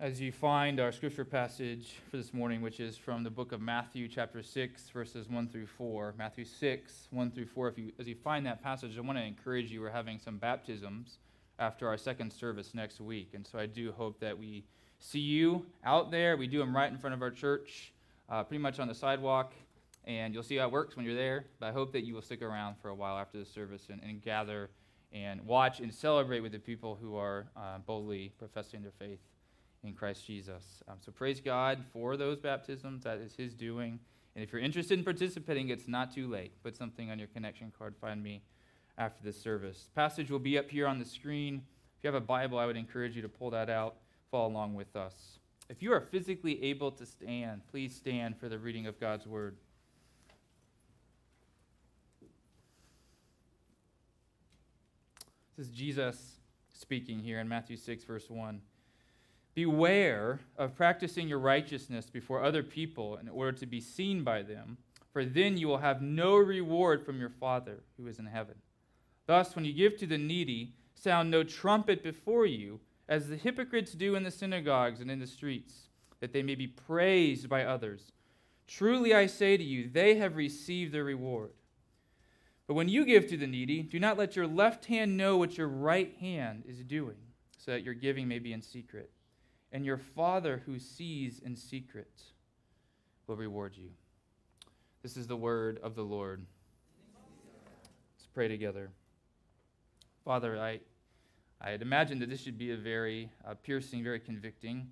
as you find our scripture passage for this morning, which is from the book of Matthew, chapter 6, verses 1 through 4. Matthew 6, 1 through 4. If you, as you find that passage, I want to encourage you. We're having some baptisms after our second service next week. And so I do hope that we see you out there. We do them right in front of our church, uh, pretty much on the sidewalk. And you'll see how it works when you're there. But I hope that you will stick around for a while after the service and, and gather and watch and celebrate with the people who are uh, boldly professing their faith in Christ Jesus. Um, so praise God for those baptisms. That is His doing. And if you're interested in participating, it's not too late. Put something on your connection card. Find me after this service. Passage will be up here on the screen. If you have a Bible, I would encourage you to pull that out, follow along with us. If you are physically able to stand, please stand for the reading of God's word. This is Jesus speaking here in Matthew 6, verse 1. Beware of practicing your righteousness before other people in order to be seen by them, for then you will have no reward from your Father who is in heaven. Thus, when you give to the needy, sound no trumpet before you, as the hypocrites do in the synagogues and in the streets, that they may be praised by others. Truly I say to you, they have received their reward. But when you give to the needy, do not let your left hand know what your right hand is doing, so that your giving may be in secret and your Father who sees in secret will reward you. This is the word of the Lord. Let's pray together. Father, I, I had imagined that this should be a very uh, piercing, very convicting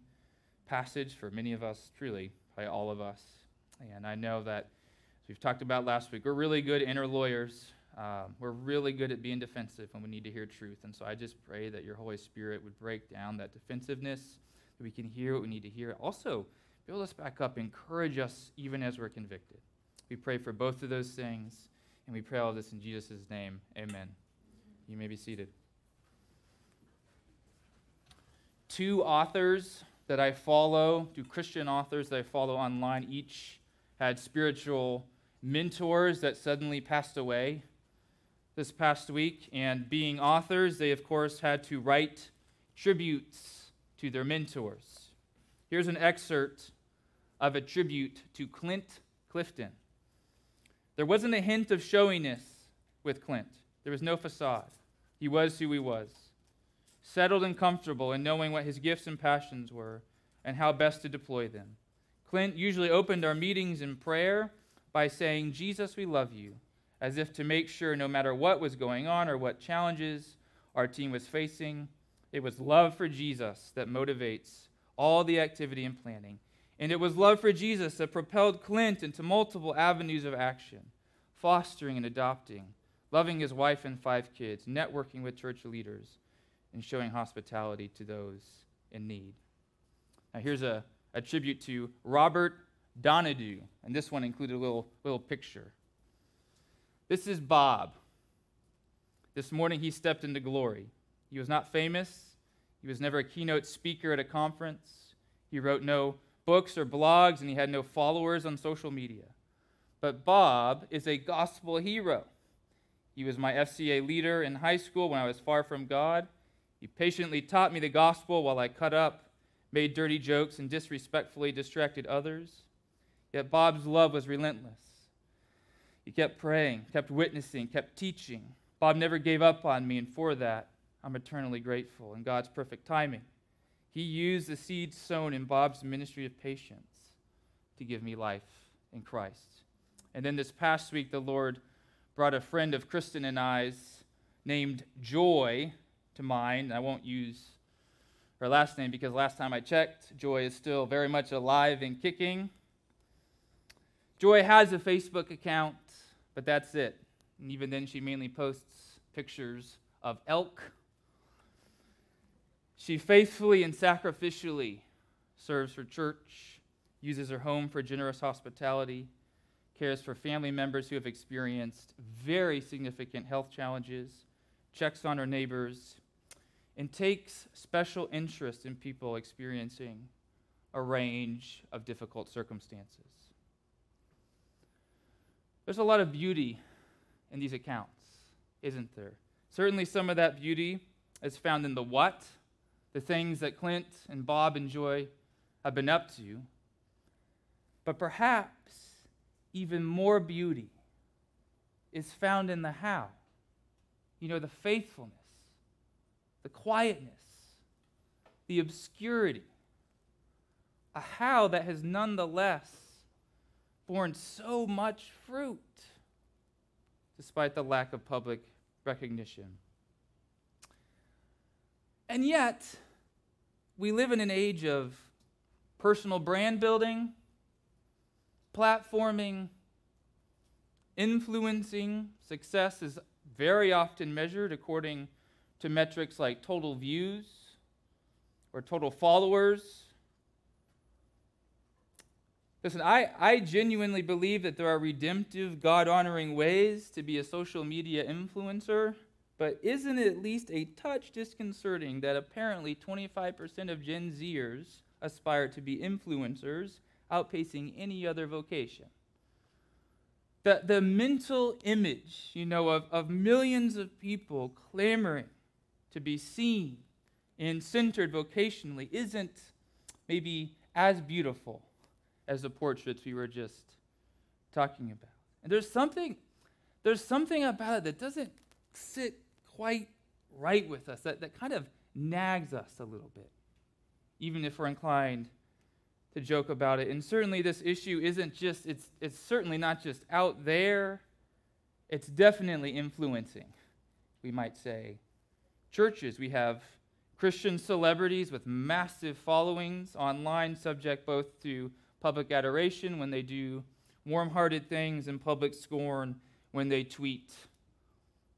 passage for many of us, truly, by all of us. And I know that, as we've talked about last week, we're really good inner lawyers. Um, we're really good at being defensive when we need to hear truth. And so I just pray that your Holy Spirit would break down that defensiveness we can hear what we need to hear. Also, build us back up, encourage us even as we're convicted. We pray for both of those things, and we pray all this in Jesus' name. Amen. You may be seated. Two authors that I follow, two Christian authors that I follow online, each had spiritual mentors that suddenly passed away this past week. And being authors, they, of course, had to write tributes to their mentors. Here's an excerpt of a tribute to Clint Clifton. There wasn't a hint of showiness with Clint, there was no facade. He was who he was, settled and comfortable in knowing what his gifts and passions were and how best to deploy them. Clint usually opened our meetings in prayer by saying, Jesus, we love you, as if to make sure no matter what was going on or what challenges our team was facing, it was love for Jesus that motivates all the activity and planning. And it was love for Jesus that propelled Clint into multiple avenues of action, fostering and adopting, loving his wife and five kids, networking with church leaders, and showing hospitality to those in need. Now, here's a, a tribute to Robert Donadu, and this one included a little, little picture. This is Bob. This morning he stepped into glory. He was not famous. He was never a keynote speaker at a conference. He wrote no books or blogs, and he had no followers on social media. But Bob is a gospel hero. He was my FCA leader in high school when I was far from God. He patiently taught me the gospel while I cut up, made dirty jokes, and disrespectfully distracted others. Yet Bob's love was relentless. He kept praying, kept witnessing, kept teaching. Bob never gave up on me, and for that, I'm eternally grateful in God's perfect timing. He used the seed sown in Bob's ministry of patience to give me life in Christ. And then this past week, the Lord brought a friend of Kristen and I's named Joy to mind. I won't use her last name because last time I checked, Joy is still very much alive and kicking. Joy has a Facebook account, but that's it. And even then, she mainly posts pictures of elk she faithfully and sacrificially serves her church, uses her home for generous hospitality, cares for family members who have experienced very significant health challenges, checks on her neighbors, and takes special interest in people experiencing a range of difficult circumstances. There's a lot of beauty in these accounts, isn't there? Certainly, some of that beauty is found in the what the things that Clint and Bob and Joy have been up to. But perhaps even more beauty is found in the how. You know, the faithfulness, the quietness, the obscurity. A how that has nonetheless borne so much fruit despite the lack of public recognition. And yet, we live in an age of personal brand building, platforming, influencing. Success is very often measured according to metrics like total views or total followers. Listen, I, I genuinely believe that there are redemptive, God honoring ways to be a social media influencer. But isn't it at least a touch disconcerting that apparently 25% of Gen Zers aspire to be influencers, outpacing any other vocation? The, the mental image, you know, of, of millions of people clamoring to be seen and centered vocationally isn't maybe as beautiful as the portraits we were just talking about. And there's something, there's something about it that doesn't sit quite right with us, that, that kind of nags us a little bit, even if we're inclined to joke about it. And certainly, this issue isn't just, it's, it's certainly not just out there, it's definitely influencing, we might say, churches. We have Christian celebrities with massive followings online, subject both to public adoration when they do warm hearted things and public scorn when they tweet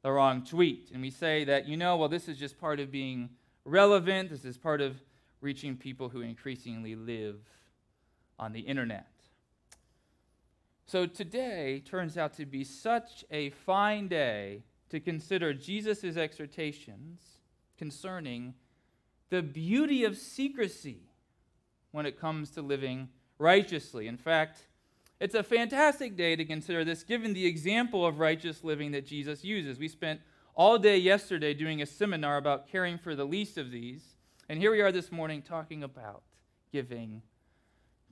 the wrong tweet. And we say that, you know, well, this is just part of being relevant, this is part of reaching people who increasingly live on the internet. So today turns out to be such a fine day to consider Jesus' exhortations concerning the beauty of secrecy when it comes to living righteously. In fact, it's a fantastic day to consider this given the example of righteous living that Jesus uses. We spent all day yesterday doing a seminar about caring for the least of these, and here we are this morning talking about giving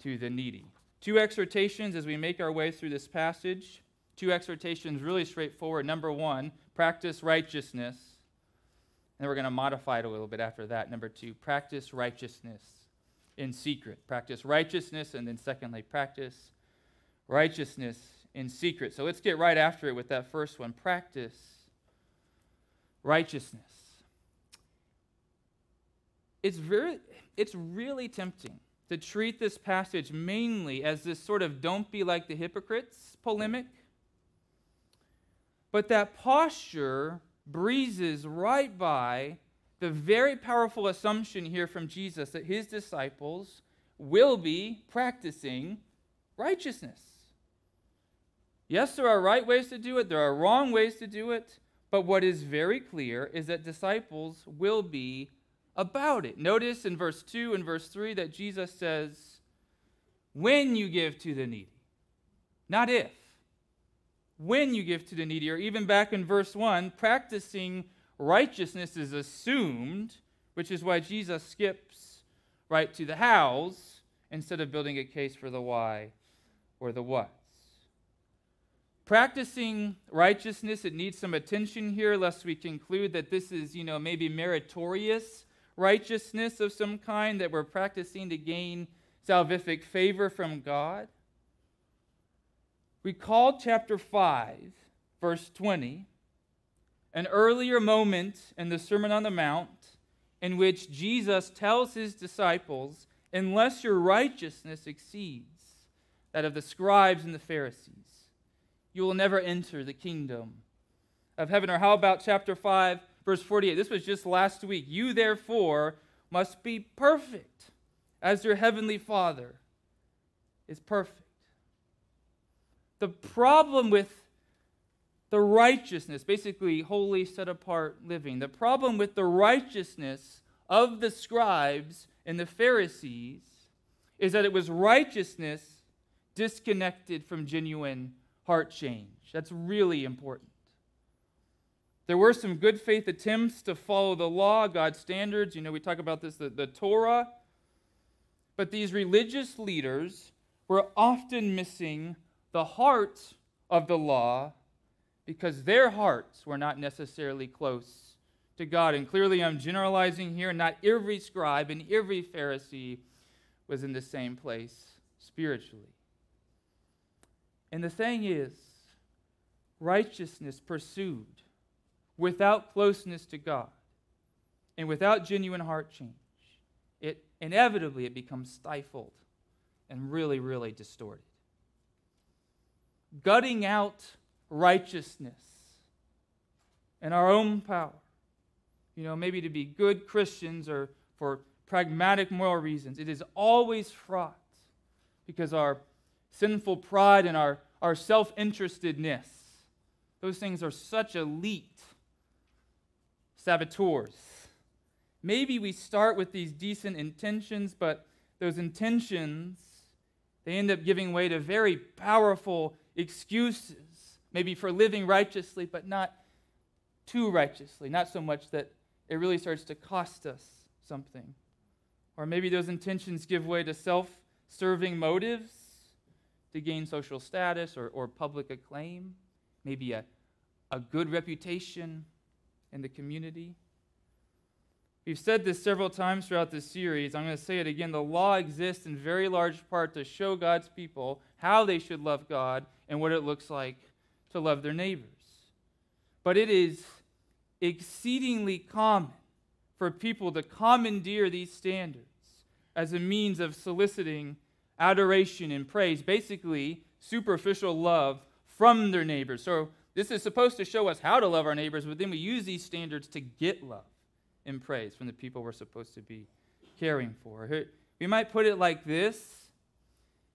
to the needy. Two exhortations as we make our way through this passage. Two exhortations really straightforward. Number one, practice righteousness. And we're going to modify it a little bit after that. Number two, practice righteousness in secret. Practice righteousness, and then secondly, practice righteousness in secret. So let's get right after it with that first one practice righteousness. It's, very, it's really tempting to treat this passage mainly as this sort of don't be like the hypocrites polemic. But that posture breezes right by the very powerful assumption here from Jesus that his disciples will be practicing righteousness. Yes, there are right ways to do it, there are wrong ways to do it, but what is very clear is that disciples will be about it. Notice in verse 2 and verse 3 that Jesus says, when you give to the needy, not if. When you give to the needy, or even back in verse 1, practicing righteousness is assumed, which is why Jesus skips right to the hows instead of building a case for the why or the what. Practicing righteousness, it needs some attention here, lest we conclude that this is, you know, maybe meritorious righteousness of some kind that we're practicing to gain salvific favor from God. Recall chapter 5, verse 20, an earlier moment in the Sermon on the Mount in which Jesus tells his disciples, Unless your righteousness exceeds that of the scribes and the Pharisees, you will never enter the kingdom of heaven. Or how about chapter 5, verse 48? This was just last week. You therefore must be perfect as your heavenly Father is perfect. The problem with the righteousness, basically holy, set apart living, the problem with the righteousness of the scribes and the Pharisees is that it was righteousness disconnected from genuine heart change. That's really important. There were some good faith attempts to follow the law, God's standards. You know, we talk about this, the, the Torah. But these religious leaders were often missing the heart of the law because their hearts were not necessarily close to God. And clearly, I'm generalizing here. Not every scribe and every Pharisee was in the same place spiritually. And the thing is, righteousness pursued without closeness to God and without genuine heart change, it inevitably it becomes stifled and really, really distorted. Gutting out righteousness and our own power, you know, maybe to be good Christians or for pragmatic moral reasons, it is always fraught because our sinful pride and our, our self interestedness, those things are such elite saboteurs. Maybe we start with these decent intentions, but those intentions, they end up giving way to very powerful excuses, maybe for living righteously, but not too righteously, not so much that it really starts to cost us something. Or maybe those intentions give way to self serving motives to gain social status or, or public acclaim, maybe a, a good reputation in the community. We've said this several times throughout this series. I'm going to say it again. The law exists in very large part to show God's people how they should love God and what it looks like to love their neighbors. But it is exceedingly common for people to commandeer these standards as a means of soliciting adoration and praise, basically superficial love from their neighbors. So this is supposed to show us how to love our neighbors, but then we use these standards to get love and praise from the people we're supposed to be caring for. We might put it like this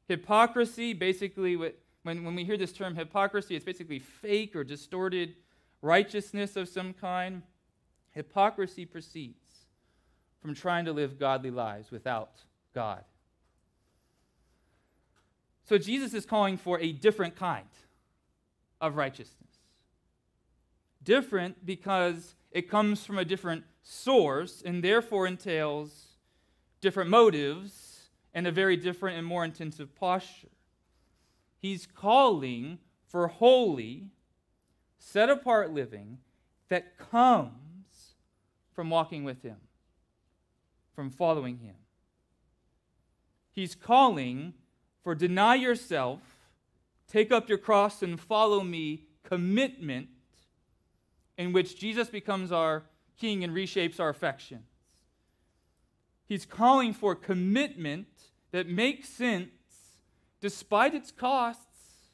Hypocrisy, basically, when, when we hear this term hypocrisy, it's basically fake or distorted righteousness of some kind. Hypocrisy proceeds from trying to live godly lives without God. So Jesus is calling for a different kind of righteousness different because it comes from a different source and therefore entails different motives and a very different and more intensive posture. He's calling for holy, set apart living that comes from walking with Him, from following Him. He's calling for deny yourself, take up your cross, and follow me commitment in which Jesus becomes our king and reshapes our affections. He's calling for commitment that makes sense despite its costs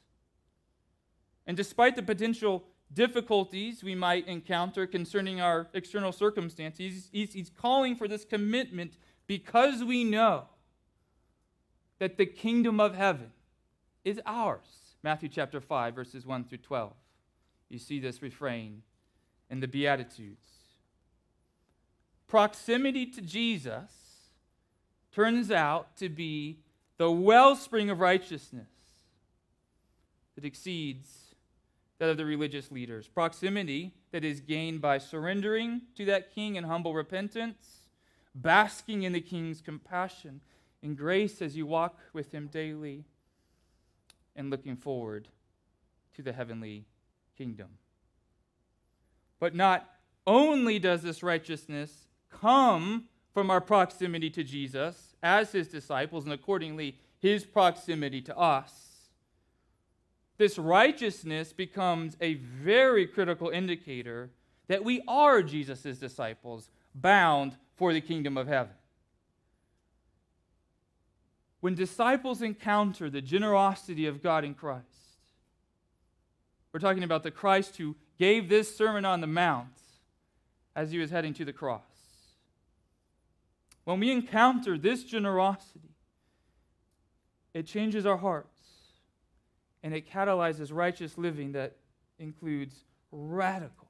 and despite the potential difficulties we might encounter concerning our external circumstances. He's, he's, calling for this commitment because we know that the kingdom of heaven is ours. Matthew chapter 5, verses 1 through 12. You see this refrain in the Beatitudes. Proximity to Jesus turns out to be the wellspring of righteousness that exceeds that of the religious leaders. Proximity that is gained by surrendering to that king in humble repentance, basking in the king's compassion and grace as you walk with him daily, and looking forward to the heavenly kingdom. But not only does this righteousness come from our proximity to Jesus as his disciples, and accordingly his proximity to us, this righteousness becomes a very critical indicator that we are Jesus' disciples, bound for the kingdom of heaven. When disciples encounter the generosity of God in Christ, we're talking about the Christ who gave this Sermon on the Mount as he was heading to the cross. When we encounter this generosity, it changes our hearts and it catalyzes righteous living that includes radical,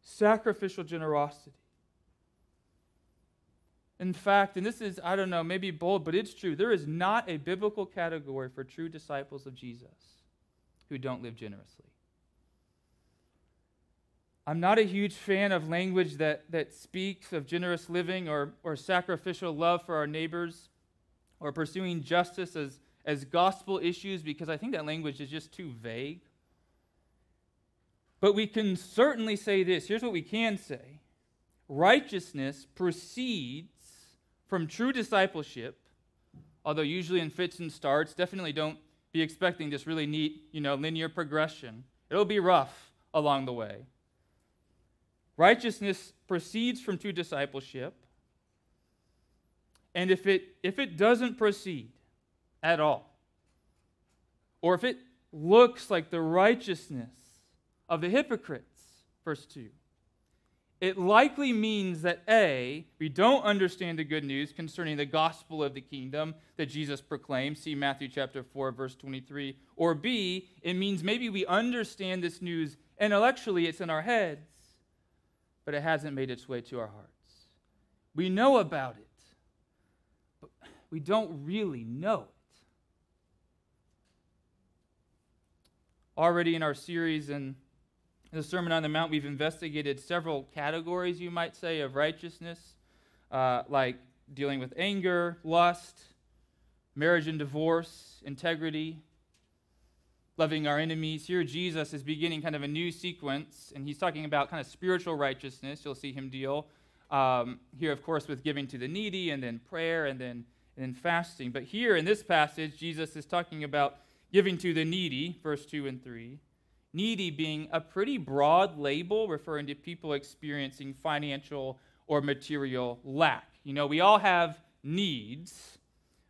sacrificial generosity. In fact, and this is, I don't know, maybe bold, but it's true. There is not a biblical category for true disciples of Jesus who don't live generously. I'm not a huge fan of language that, that speaks of generous living or, or sacrificial love for our neighbors or pursuing justice as, as gospel issues because I think that language is just too vague. But we can certainly say this here's what we can say righteousness proceeds from true discipleship, although usually in fits and starts, definitely don't be expecting this really neat, you know, linear progression. It'll be rough along the way. Righteousness proceeds from true discipleship. And if it, if it doesn't proceed at all, or if it looks like the righteousness of the hypocrites, verse 2, it likely means that A, we don't understand the good news concerning the gospel of the kingdom that Jesus proclaimed, see Matthew chapter 4, verse 23, or B, it means maybe we understand this news intellectually, it's in our heads, but it hasn't made its way to our hearts. We know about it, but we don't really know it. Already in our series in the Sermon on the Mount, we've investigated several categories, you might say, of righteousness, uh, like dealing with anger, lust, marriage and divorce, integrity, loving our enemies. Here, Jesus is beginning kind of a new sequence, and he's talking about kind of spiritual righteousness. You'll see him deal um, here, of course, with giving to the needy, and then prayer, and then, and then fasting. But here in this passage, Jesus is talking about giving to the needy, verse 2 and 3. Needy being a pretty broad label referring to people experiencing financial or material lack. You know, we all have needs,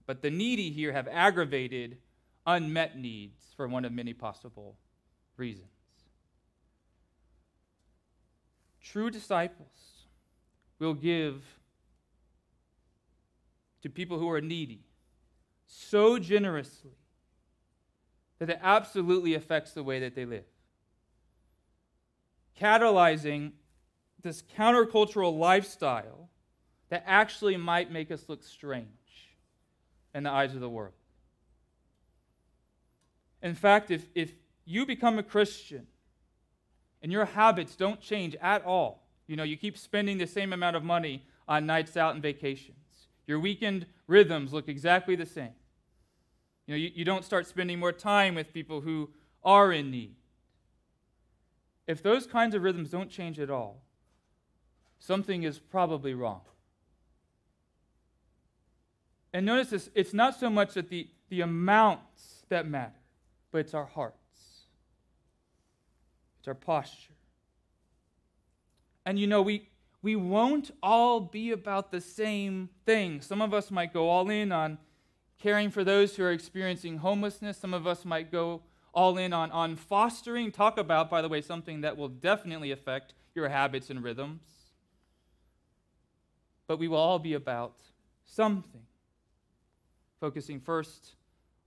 but the needy here have aggravated unmet needs for one of many possible reasons. True disciples will give to people who are needy so generously that it absolutely affects the way that they live. Catalyzing this countercultural lifestyle that actually might make us look strange in the eyes of the world. In fact, if, if you become a Christian and your habits don't change at all, you know, you keep spending the same amount of money on nights out and vacations, your weekend rhythms look exactly the same. You know, you, you don't start spending more time with people who are in need. If those kinds of rhythms don't change at all, something is probably wrong. And notice this it's not so much that the, the amounts that matter, but it's our hearts, it's our posture. And you know, we, we won't all be about the same thing. Some of us might go all in on caring for those who are experiencing homelessness, some of us might go all in on, on fostering. Talk about, by the way, something that will definitely affect your habits and rhythms. But we will all be about something. Focusing first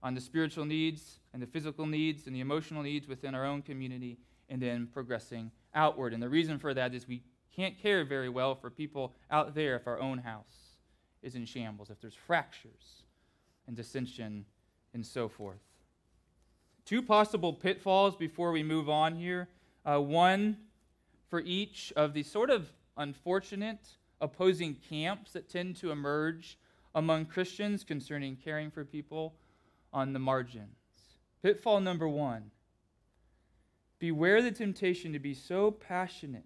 on the spiritual needs and the physical needs and the emotional needs within our own community, and then progressing outward. And the reason for that is we can't care very well for people out there if our own house is in shambles, if there's fractures and dissension and so forth. Two possible pitfalls before we move on here. Uh, one for each of the sort of unfortunate opposing camps that tend to emerge among Christians concerning caring for people on the margins. Pitfall number one beware the temptation to be so passionate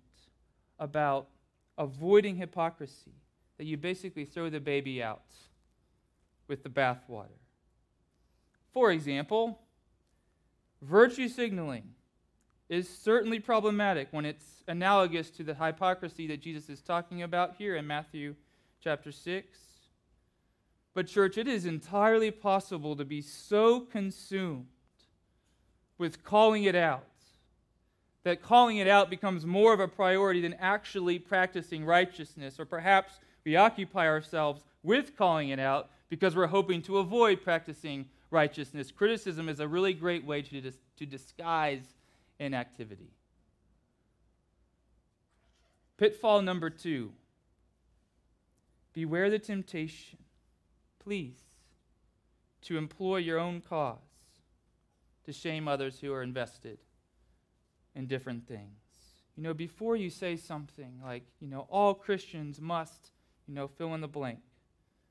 about avoiding hypocrisy that you basically throw the baby out with the bathwater. For example, virtue signaling is certainly problematic when it's analogous to the hypocrisy that Jesus is talking about here in Matthew chapter 6. But, church, it is entirely possible to be so consumed with calling it out that calling it out becomes more of a priority than actually practicing righteousness. Or perhaps we occupy ourselves with calling it out because we're hoping to avoid practicing righteousness. Criticism is a really great way to, dis- to disguise inactivity. Pitfall number two beware the temptation please, to employ your own cause to shame others who are invested in different things. you know, before you say something like, you know, all Christians must, you know, fill in the blank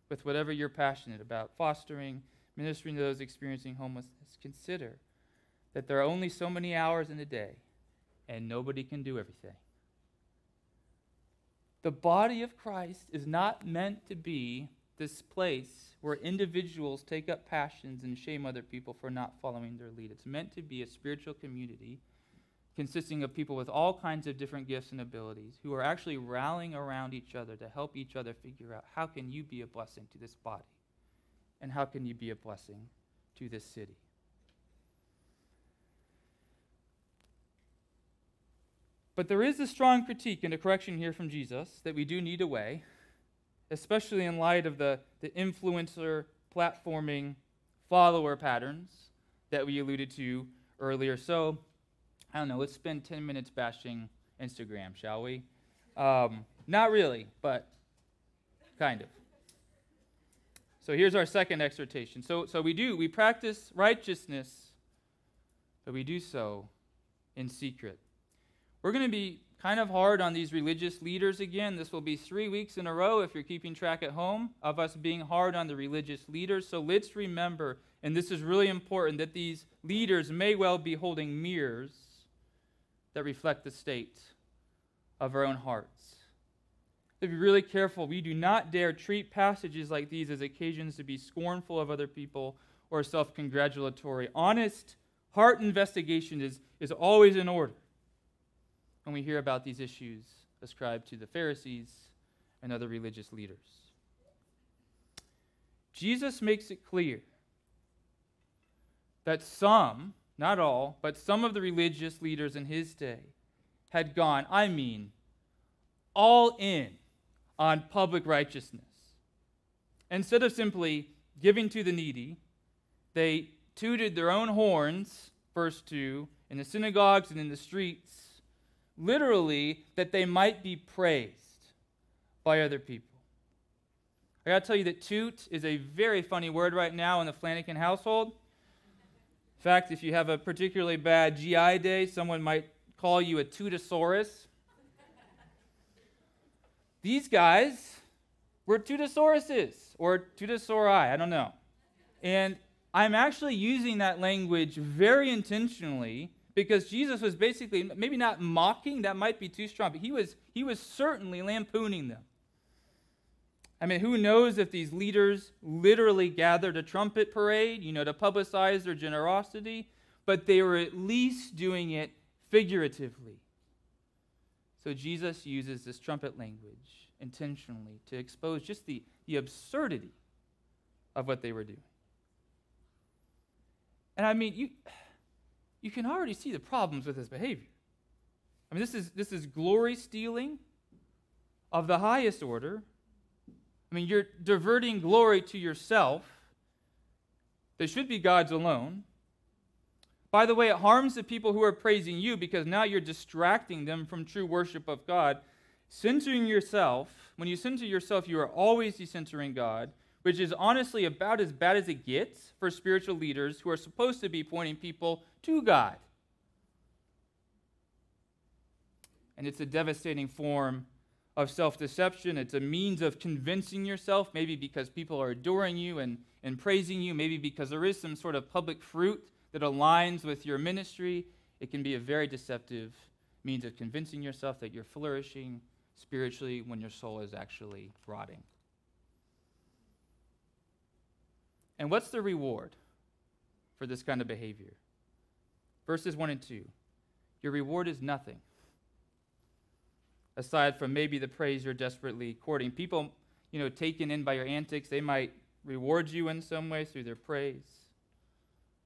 with whatever you're passionate about, fostering, ministering to those experiencing homelessness, consider that there are only so many hours in a day and nobody can do everything. The body of Christ is not meant to be this place where individuals take up passions and shame other people for not following their lead. It's meant to be a spiritual community consisting of people with all kinds of different gifts and abilities who are actually rallying around each other to help each other figure out how can you be a blessing to this body and how can you be a blessing to this city. But there is a strong critique and a correction here from Jesus that we do need a way, especially in light of the, the influencer platforming follower patterns that we alluded to earlier. So, I don't know, let's spend 10 minutes bashing Instagram, shall we? Um, not really, but kind of. So here's our second exhortation. So, so we do, we practice righteousness, but we do so in secret. We're going to be kind of hard on these religious leaders again. This will be three weeks in a row, if you're keeping track at home, of us being hard on the religious leaders. So let's remember, and this is really important, that these leaders may well be holding mirrors that reflect the state of our own hearts. To be really careful, we do not dare treat passages like these as occasions to be scornful of other people or self congratulatory. Honest heart investigation is, is always in order when we hear about these issues ascribed to the Pharisees and other religious leaders. Jesus makes it clear that some not all, but some of the religious leaders in his day had gone, I mean, all in on public righteousness. Instead of simply giving to the needy, they tooted their own horns, verse 2, in the synagogues and in the streets, literally that they might be praised by other people. I gotta tell you that toot is a very funny word right now in the Flaniken household. In fact, if you have a particularly bad GI day, someone might call you a Tutosaurus. These guys were Tutosauruses or Tutosauri, I don't know. And I'm actually using that language very intentionally because Jesus was basically maybe not mocking, that might be too strong, but he was he was certainly lampooning them. I mean, who knows if these leaders literally gathered a trumpet parade, you know, to publicize their generosity, but they were at least doing it figuratively. So Jesus uses this trumpet language intentionally to expose just the, the absurdity of what they were doing. And I mean, you, you can already see the problems with this behavior. I mean, this is, this is glory stealing of the highest order I mean, you're diverting glory to yourself. They should be God's alone. By the way, it harms the people who are praising you because now you're distracting them from true worship of God. Centering yourself, when you center yourself, you are always decentering God, which is honestly about as bad as it gets for spiritual leaders who are supposed to be pointing people to God. And it's a devastating form of self deception. It's a means of convincing yourself, maybe because people are adoring you and, and praising you, maybe because there is some sort of public fruit that aligns with your ministry. It can be a very deceptive means of convincing yourself that you're flourishing spiritually when your soul is actually rotting. And what's the reward for this kind of behavior? Verses 1 and 2. Your reward is nothing aside from maybe the praise you're desperately courting. People, you know, taken in by your antics, they might reward you in some way through their praise,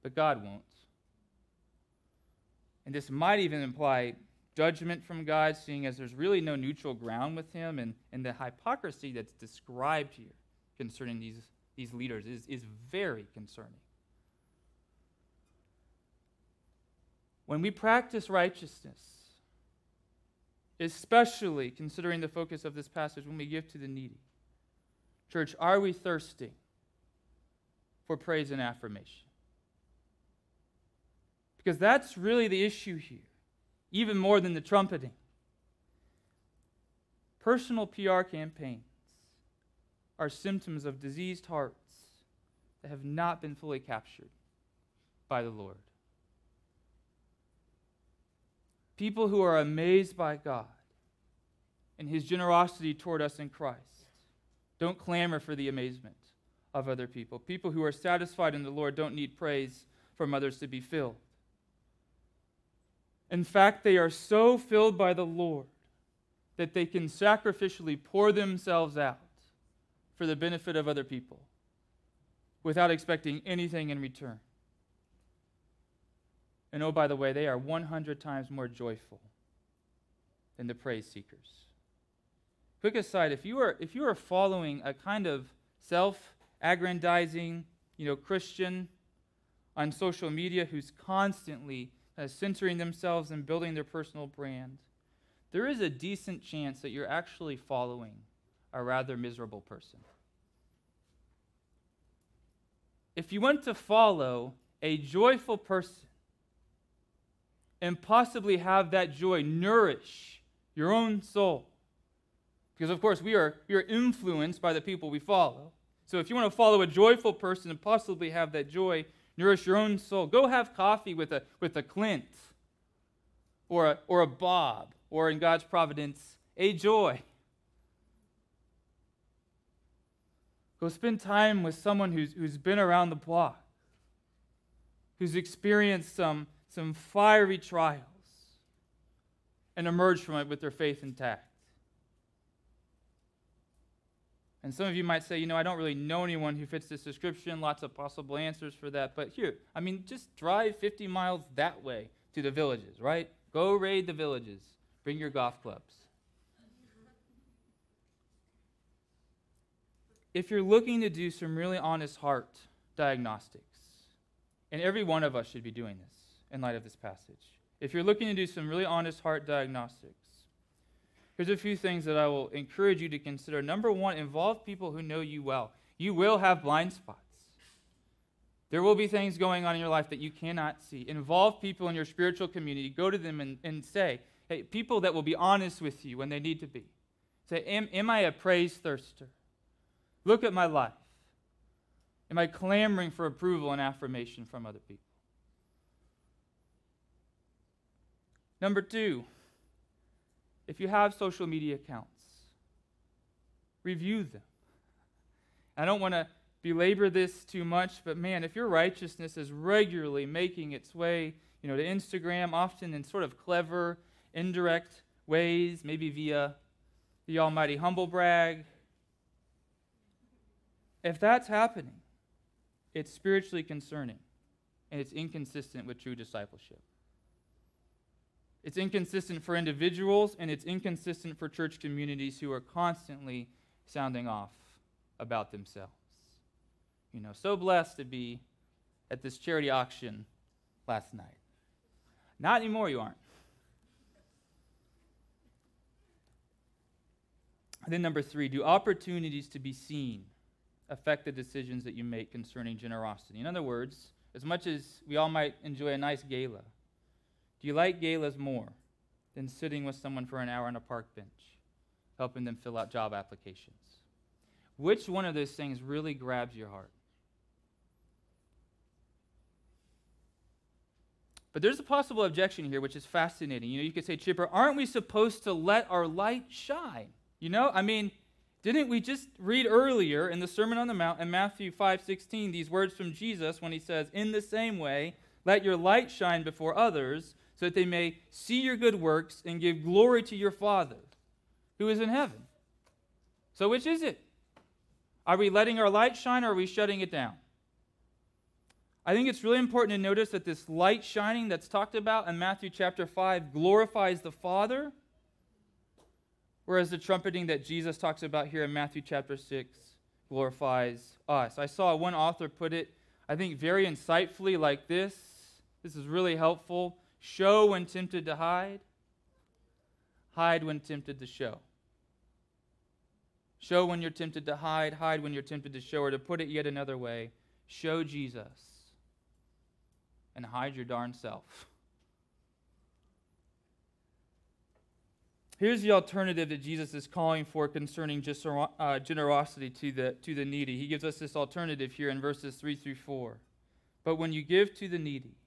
but God won't. And this might even imply judgment from God, seeing as there's really no neutral ground with Him, and, and the hypocrisy that's described here concerning these, these leaders is, is very concerning. When we practice righteousness, especially considering the focus of this passage when we give to the needy. Church, are we thirsting for praise and affirmation? Because that's really the issue here, even more than the trumpeting. Personal PR campaigns are symptoms of diseased hearts that have not been fully captured by the Lord. People who are amazed by God and his generosity toward us in Christ don't clamor for the amazement of other people. People who are satisfied in the Lord don't need praise from others to be filled. In fact, they are so filled by the Lord that they can sacrificially pour themselves out for the benefit of other people without expecting anything in return. And oh, by the way, they are 100 times more joyful than the praise seekers. Quick aside, if you are, if you are following a kind of self aggrandizing, you know, Christian on social media who's constantly uh, centering themselves and building their personal brand, there is a decent chance that you're actually following a rather miserable person. If you want to follow a joyful person and possibly have that joy nourish your own soul, because of course we are, we are influenced by the people we follow. So if you want to follow a joyful person and possibly have that joy nourish your own soul, go have coffee with a, with a Clint or a, or a Bob or in God's providence, a joy. Go spend time with someone who's, who's been around the block, who's experienced some, some fiery trials and emerged from it with their faith intact. And some of you might say, you know, I don't really know anyone who fits this description, lots of possible answers for that. But here, I mean, just drive 50 miles that way to the villages, right? Go raid the villages. Bring your golf clubs. If you're looking to do some really honest heart diagnostics, and every one of us should be doing this in light of this passage. If you're looking to do some really honest heart diagnostics, Here's a few things that I will encourage you to consider. Number one, involve people who know you well. You will have blind spots. There will be things going on in your life that you cannot see. Involve people in your spiritual community. Go to them and, and say, hey, people that will be honest with you when they need to be. Say, am, am I a praise thirster? Look at my life. Am I clamoring for approval and affirmation from other people? Number two, if you have social media accounts, review them. I don't want to belabor this too much, but man, if your righteousness is regularly making its way, you know, to Instagram, often in sort of clever, indirect ways, maybe via the almighty humble brag, if that's happening, it's spiritually concerning and it's inconsistent with true discipleship. It's inconsistent for individuals, and it's inconsistent for church communities who are constantly sounding off about themselves. You know, so blessed to be at this charity auction last night. Not anymore, you aren't. And then, number three, do opportunities to be seen affect the decisions that you make concerning generosity? In other words, as much as we all might enjoy a nice gala, do you like galas more than sitting with someone for an hour on a park bench, helping them fill out job applications? Which one of those things really grabs your heart? But there's a possible objection here, which is fascinating. You know, you could say, Chipper, aren't we supposed to let our light shine? You know, I mean, didn't we just read earlier in the Sermon on the Mount in Matthew 5 16 these words from Jesus when he says, In the same way, let your light shine before others so that they may see your good works and give glory to your Father who is in heaven. So, which is it? Are we letting our light shine or are we shutting it down? I think it's really important to notice that this light shining that's talked about in Matthew chapter 5 glorifies the Father, whereas the trumpeting that Jesus talks about here in Matthew chapter 6 glorifies us. I saw one author put it, I think, very insightfully like this. This is really helpful. Show when tempted to hide, hide when tempted to show. Show when you're tempted to hide, hide when you're tempted to show, or to put it yet another way, show Jesus and hide your darn self. Here's the alternative that Jesus is calling for concerning uh, generosity to the, to the needy. He gives us this alternative here in verses 3 through 4. But when you give to the needy,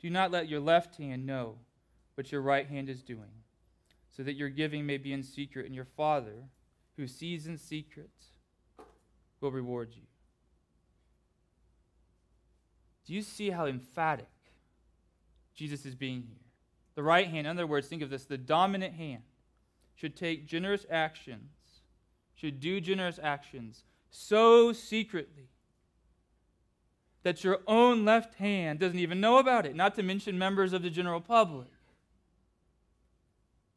do not let your left hand know what your right hand is doing, so that your giving may be in secret, and your Father, who sees in secret, will reward you. Do you see how emphatic Jesus is being here? The right hand, in other words, think of this the dominant hand should take generous actions, should do generous actions so secretly that your own left hand doesn't even know about it, not to mention members of the general public.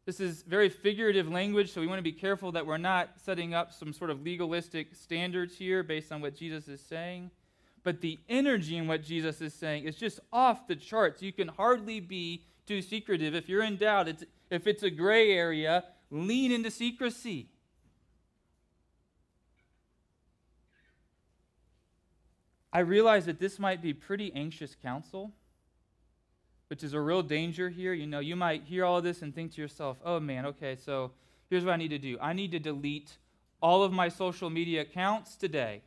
This is very figurative language, so we want to be careful that we're not setting up some sort of legalistic standards here based on what Jesus is saying. But the energy in what Jesus is saying is just off the charts. You can hardly be too secretive. If you're in doubt, it's, if it's a gray area, lean into secrecy. I realize that this might be pretty anxious counsel, which is a real danger here. You know, you might hear all of this and think to yourself, oh man, okay, so here's what I need to do I need to delete all of my social media accounts today.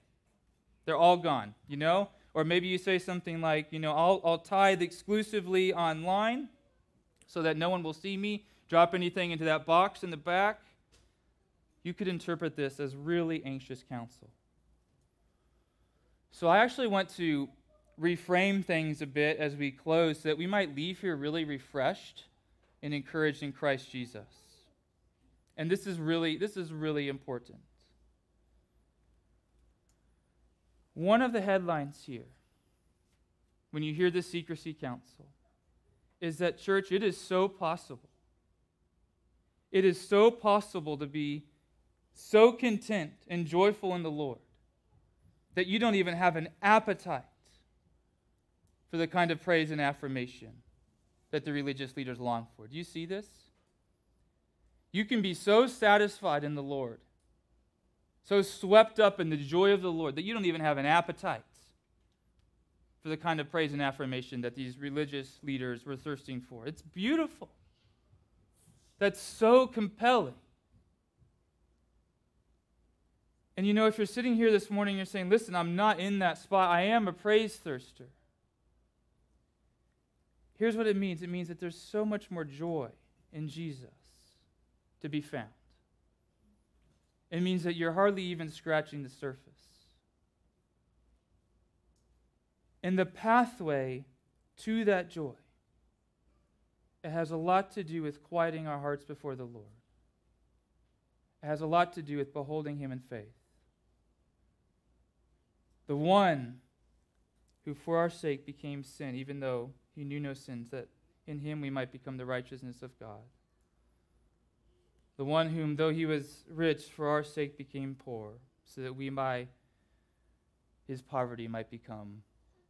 They're all gone, you know? Or maybe you say something like, you know, I'll, I'll tithe exclusively online so that no one will see me drop anything into that box in the back. You could interpret this as really anxious counsel. So I actually want to reframe things a bit as we close so that we might leave here really refreshed and encouraged in Christ Jesus. And this is really this is really important. One of the headlines here when you hear the secrecy counsel is that church it is so possible it is so possible to be so content and joyful in the Lord that you don't even have an appetite for the kind of praise and affirmation that the religious leaders long for. Do you see this? You can be so satisfied in the Lord, so swept up in the joy of the Lord, that you don't even have an appetite for the kind of praise and affirmation that these religious leaders were thirsting for. It's beautiful that's so compelling. And you know, if you're sitting here this morning, you're saying, listen, I'm not in that spot. I am a praise thirster. Here's what it means it means that there's so much more joy in Jesus to be found. It means that you're hardly even scratching the surface. And the pathway to that joy it has a lot to do with quieting our hearts before the Lord. It has a lot to do with beholding Him in faith. The one who for our sake became sin, even though he knew no sins, that in him we might become the righteousness of God. The one whom, though he was rich, for our sake became poor, so that we by his poverty might become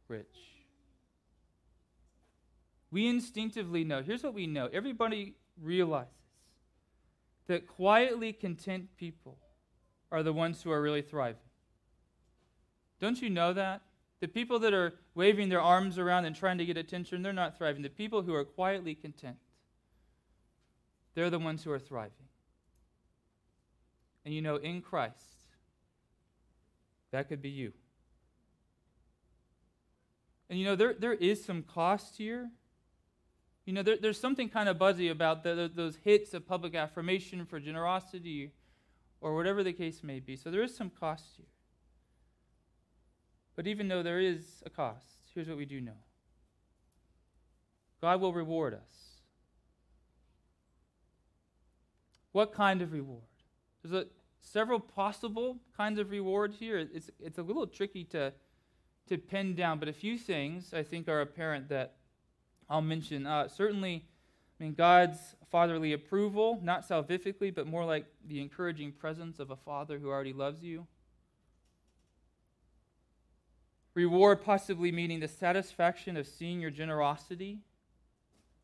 rich we instinctively know. Here's what we know everybody realizes that quietly content people are the ones who are really thriving. Don't you know that? The people that are waving their arms around and trying to get attention, they're not thriving. The people who are quietly content, they're the ones who are thriving. And you know, in Christ, that could be you. And you know, there, there is some cost here you know, there, there's something kind of buzzy about the, those hits of public affirmation for generosity or whatever the case may be. So there is some cost here. But even though there is a cost, here's what we do know God will reward us. What kind of reward? There's a, several possible kinds of rewards here. It's, it's a little tricky to, to pin down, but a few things I think are apparent that I'll mention. Uh, certainly, I mean, God's fatherly approval, not salvifically, but more like the encouraging presence of a father who already loves you. Reward possibly meaning the satisfaction of seeing your generosity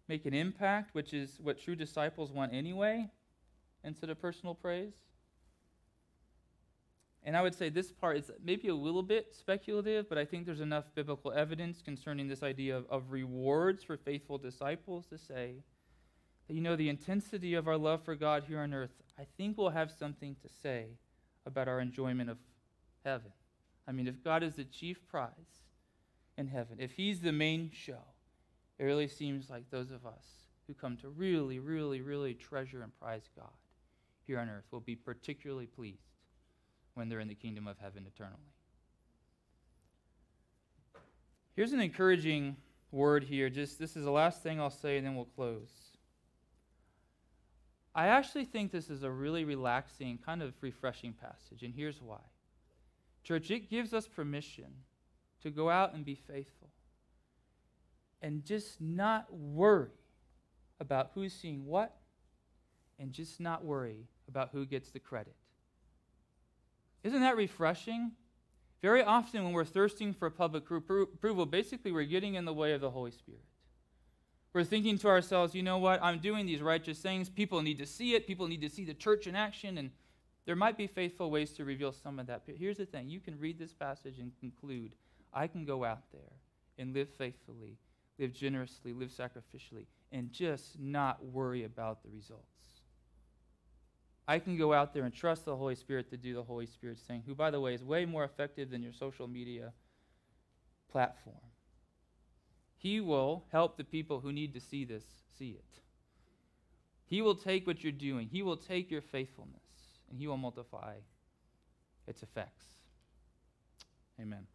make an impact, which is what true disciples want anyway, instead of personal praise. And I would say this part is maybe a little bit speculative, but I think there's enough biblical evidence concerning this idea of, of rewards for faithful disciples to say that, you know, the intensity of our love for God here on earth, I think will have something to say about our enjoyment of heaven. I mean, if God is the chief prize in heaven, if He's the main show, it really seems like those of us who come to really, really, really treasure and prize God here on earth will be particularly pleased when they're in the kingdom of heaven eternally. Here's an encouraging word here. Just this is the last thing I'll say, and then we'll close. I actually think this is a really relaxing, kind of refreshing passage, and here's why. Church, it gives us permission to go out and be faithful and just not worry about who's seeing what and just not worry about who gets the credit. Isn't that refreshing? Very often, when we're thirsting for public approval, basically we're getting in the way of the Holy Spirit. We're thinking to ourselves, you know what? I'm doing these righteous things. People need to see it. People need to see the church in action. And there might be faithful ways to reveal some of that. But here's the thing you can read this passage and conclude I can go out there and live faithfully, live generously, live sacrificially, and just not worry about the results. I can go out there and trust the Holy Spirit to do the Holy Spirit's thing, who, by the way, is way more effective than your social media platform. He will help the people who need to see this see it. He will take what you're doing, He will take your faithfulness, and He will multiply its effects. Amen.